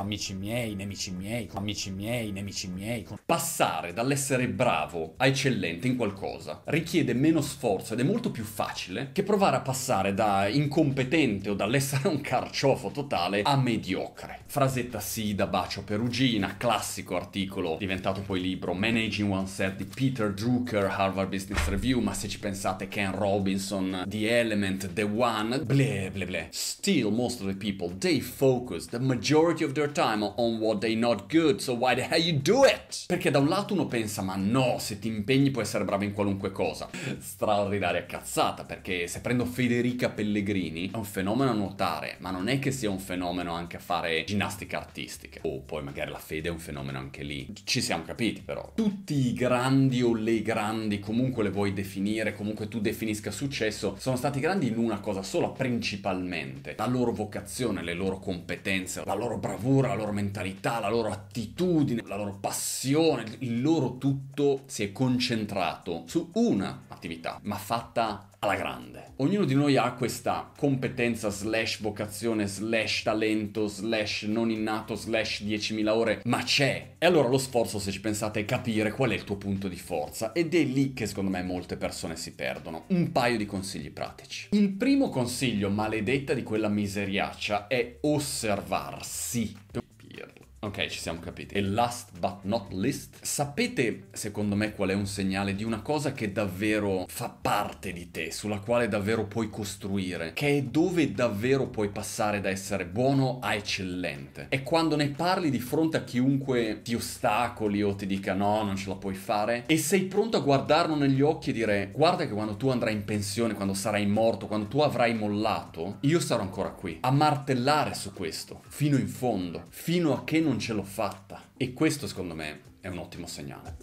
amici miei, nemici miei, amici miei, nemici miei. Passare dall'essere bravo a eccellente in qualcosa richiede meno sforzo ed è molto più facile che provare a passare da incompetente o dall'essere un carciofo totale a mediocre. Frasetta sì da bacio perugina, classico articolo diventato poi libro Managing Oneself di Peter Drucker, Harvard Business Review, ma se ci pensate Ken Robinson, The Element, The One, ble ble ble. Still most of the people, they focus the majority of their time on what they not good, so why the hell you do it? Perché da un lato uno pensa, ma no, se ti impegni puoi essere bravo in qualunque cosa. Straordinaria cazzata, perché se prendo Federica Pellegrini, è un fenomeno a nuotare, ma non è che sia un fenomeno anche a fare ginnastica artistica. O poi magari la fede è un fenomeno anche lì. Ci siamo capiti però. Tutti i grandi o le grandi, comunque le vuoi definire, comunque tu definisca successo, sono stati grandi in una cosa sola, principalmente. La loro vocazione, le loro competenze, la loro bravura cultura, la loro mentalità, la loro attitudine, la loro passione, il loro tutto si è concentrato su una attività, ma fatta alla grande. Ognuno di noi ha questa competenza slash vocazione slash talento slash non innato slash 10.000 ore, ma c'è. E allora lo sforzo, se ci pensate, è capire qual è il tuo punto di forza ed è lì che secondo me molte persone si perdono. Un paio di consigli pratici. Il primo consiglio maledetta di quella miseriaccia è osservarsi. Ok, ci siamo capiti. E last but not least, sapete secondo me qual è un segnale di una cosa che davvero fa parte di te, sulla quale davvero puoi costruire, che è dove davvero puoi passare da essere buono a eccellente. È quando ne parli di fronte a chiunque ti ostacoli o ti dica no, non ce la puoi fare, e sei pronto a guardarlo negli occhi e dire guarda che quando tu andrai in pensione, quando sarai morto, quando tu avrai mollato, io sarò ancora qui, a martellare su questo, fino in fondo, fino a che non non ce l'ho fatta. E questo secondo me è un ottimo segnale.